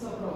Só para